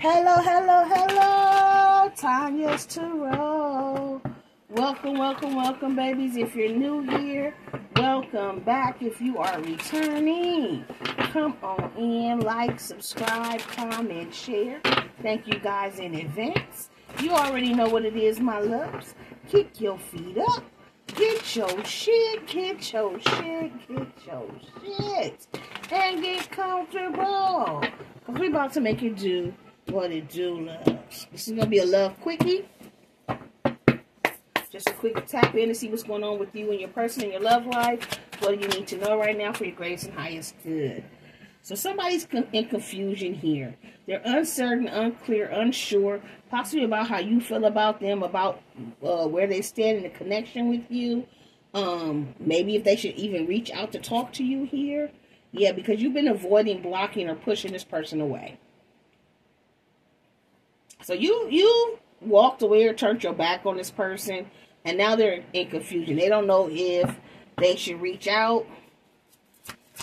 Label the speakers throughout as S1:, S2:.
S1: Hello, hello, hello, Tanya's Tarot. Welcome, welcome, welcome, babies. If you're new here, welcome back. If you are returning, come on in, like, subscribe, comment, share. Thank you guys in advance. You already know what it is, my loves. Kick your feet up. Get your shit, get your shit, get your shit, and get comfortable. Because we're about to make it do what it do, loves. This is going to be a love quickie. Just a quick tap in to see what's going on with you and your person and your love life. What do you need to know right now for your greatest and highest good? So somebody's in confusion here. They're uncertain, unclear, unsure, possibly about how you feel about them, about uh, where they stand in the connection with you. Um, maybe if they should even reach out to talk to you here. Yeah, because you've been avoiding, blocking, or pushing this person away. So you you walked away or turned your back on this person, and now they're in confusion. They don't know if they should reach out.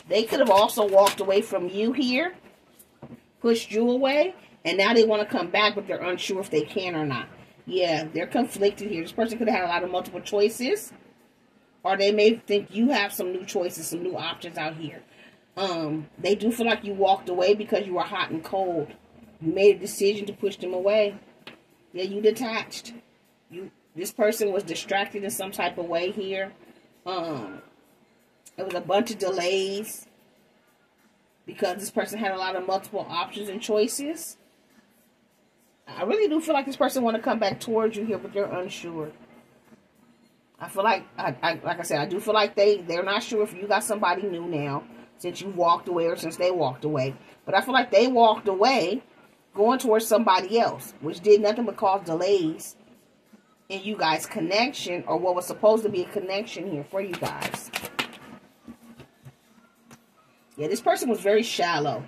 S1: They could have also walked away from you here, pushed you away, and now they want to come back, but they're unsure if they can or not. Yeah, they're conflicted here. This person could have had a lot of multiple choices, or they may think you have some new choices, some new options out here. Um, they do feel like you walked away because you were hot and cold. You made a decision to push them away. Yeah, you detached. You this person was distracted in some type of way here. Um, it was a bunch of delays because this person had a lot of multiple options and choices. I really do feel like this person want to come back towards you here, but they're unsure. I feel like, I, I, like I said, I do feel like they they're not sure if you got somebody new now since you walked away or since they walked away. But I feel like they walked away going towards somebody else, which did nothing but cause delays in you guys' connection or what was supposed to be a connection here for you guys. Yeah, this person was very shallow,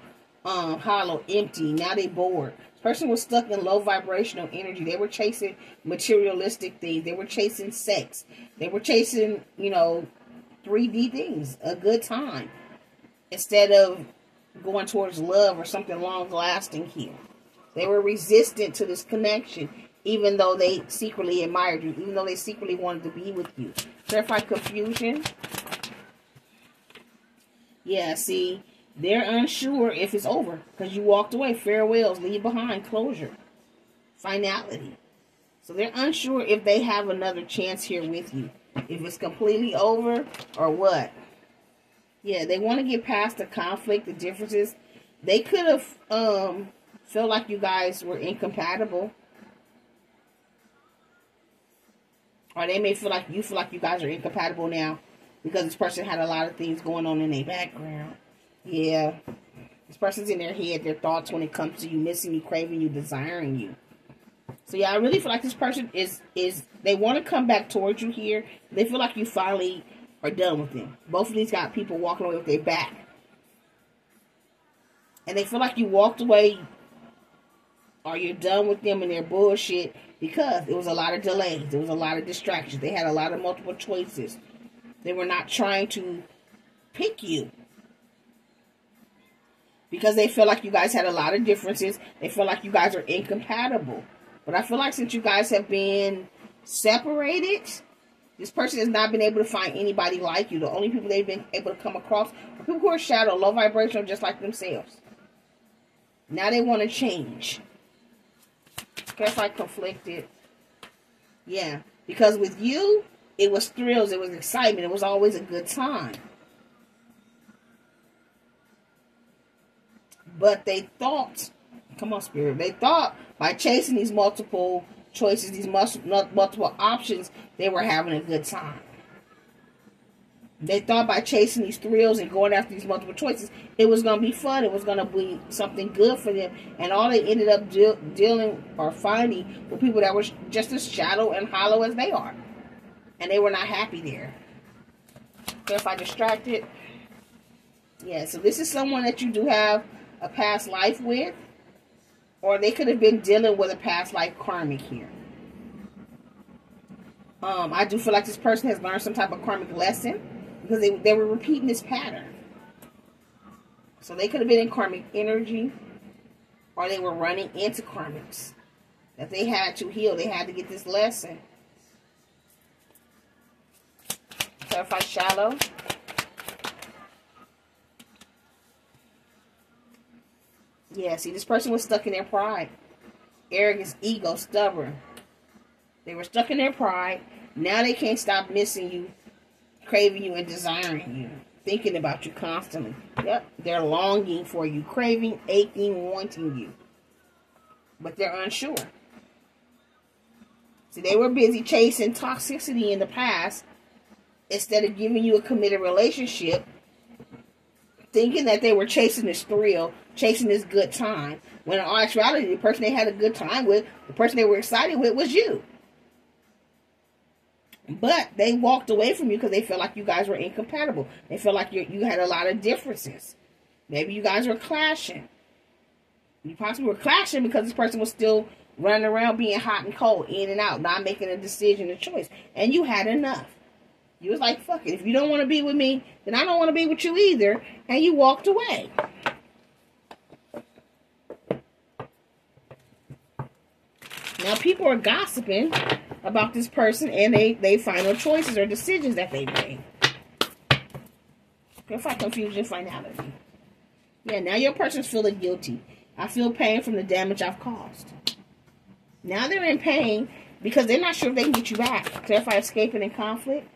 S1: um, hollow, empty. Now they bored. This person was stuck in low vibrational energy. They were chasing materialistic things. They were chasing sex. They were chasing, you know, 3D things, a good time, instead of going towards love or something long lasting here. They were resistant to this connection, even though they secretly admired you, even though they secretly wanted to be with you. Clarify confusion. Yeah, see, they're unsure if it's over because you walked away. Farewells, leave behind, closure, finality. So they're unsure if they have another chance here with you. If it's completely over or what. Yeah, they want to get past the conflict, the differences. They could have um, feel like you guys were incompatible. Or they may feel like you feel like you guys are incompatible now because this person had a lot of things going on in their background. Yeah. This person's in their head, their thoughts when it comes to you missing you, craving you, desiring you. So yeah, I really feel like this person is is they want to come back towards you here. They feel like you finally are done with them. Both of these got people walking away with their back. And they feel like you walked away or you're done with them and their bullshit because it was a lot of delays. There was a lot of distractions. They had a lot of multiple choices. They were not trying to pick you because they feel like you guys had a lot of differences. They feel like you guys are incompatible. But I feel like since you guys have been separated, this person has not been able to find anybody like you. The only people they've been able to come across are people who are shadow, low vibrational, just like themselves. Now they want to change. Guess I conflicted. Yeah. Because with you, it was thrills, it was excitement, it was always a good time. But they thought, come on, spirit, they thought by chasing these multiple choices, these multiple options, they were having a good time. They thought by chasing these thrills and going after these multiple choices, it was going to be fun. It was going to be something good for them. And all they ended up de- dealing or finding were people that were just as shallow and hollow as they are. And they were not happy there. So If I distracted. Yeah, so this is someone that you do have a past life with. Or they could have been dealing with a past life karmic here. Um, I do feel like this person has learned some type of karmic lesson because they, they were repeating this pattern. So they could have been in karmic energy. or they were running into karmics that they had to heal. They had to get this lesson. Clarify shallow. Yeah, see, this person was stuck in their pride. Arrogance, ego, stubborn. They were stuck in their pride. Now they can't stop missing you, craving you, and desiring you thinking about you constantly. Yep, they're longing for you, craving, aching, wanting you. But they're unsure. See, they were busy chasing toxicity in the past instead of giving you a committed relationship, thinking that they were chasing this thrill, chasing this good time. When in all actuality, the person they had a good time with, the person they were excited with, was you. But they walked away from you because they felt like you guys were incompatible. They felt like you you had a lot of differences. Maybe you guys were clashing. You possibly were clashing because this person was still running around being hot and cold, in and out, not making a decision, a choice. And you had enough. You was like, fuck it. If you don't want to be with me, then I don't want to be with you either. And you walked away. Now people are gossiping about this person and they, they final choices or decisions that they made. Clarify confusion, finality. Yeah, now your person's feeling guilty. I feel pain from the damage I've caused. Now they're in pain because they're not sure if they can get you back. Clarify escaping in conflict.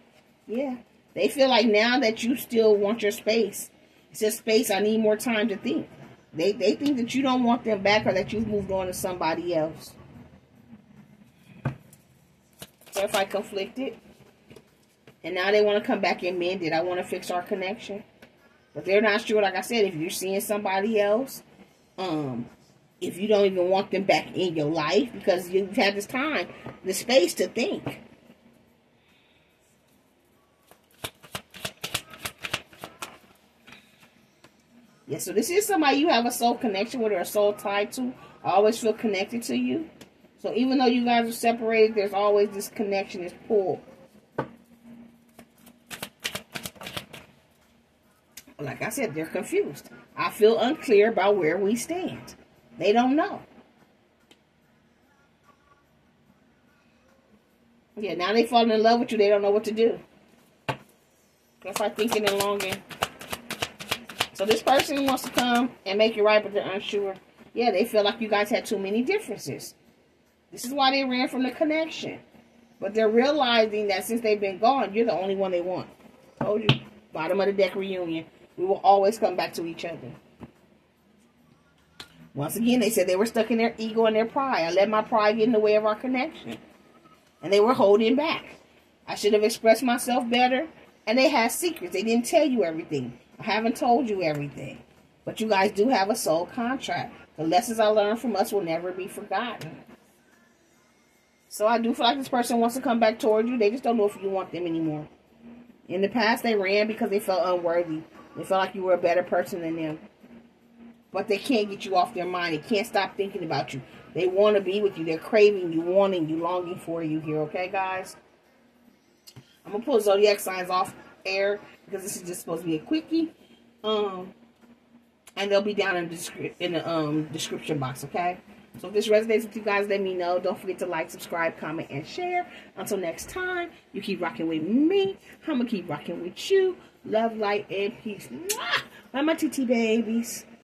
S1: Yeah. They feel like now that you still want your space. It says space, I need more time to think. They they think that you don't want them back or that you've moved on to somebody else. If I conflicted, and now they want to come back and mend it, I want to fix our connection. But they're not sure, like I said, if you're seeing somebody else, um, if you don't even want them back in your life because you've had this time, the space to think. Yeah, so this is somebody you have a soul connection with or a soul tied to. I always feel connected to you. So even though you guys are separated, there's always this connection, this pull. Like I said, they're confused. I feel unclear about where we stand. They don't know. Yeah, now they falling in love with you. They don't know what to do. That's like thinking and longing. So this person wants to come and make it right, but they're unsure. Yeah, they feel like you guys had too many differences. This is why they ran from the connection. But they're realizing that since they've been gone, you're the only one they want. Told you. Bottom of the deck reunion. We will always come back to each other. Once again, they said they were stuck in their ego and their pride. I let my pride get in the way of our connection. And they were holding back. I should have expressed myself better. And they had secrets. They didn't tell you everything. I haven't told you everything. But you guys do have a soul contract. The lessons I learned from us will never be forgotten. So I do feel like this person wants to come back toward you. They just don't know if you want them anymore. In the past, they ran because they felt unworthy. They felt like you were a better person than them. But they can't get you off their mind. They can't stop thinking about you. They want to be with you. They're craving you, wanting you, longing for you here. Okay, guys? I'm going to pull zodiac signs off air because this is just supposed to be a quickie. Um, and they'll be down in the, in the um, description box, okay? So if this resonates with you guys, let me know. Don't forget to like, subscribe, comment, and share. Until next time, you keep rocking with me. I'm going to keep rocking with you. Love, light, and peace. Mwah! Bye, my TT babies.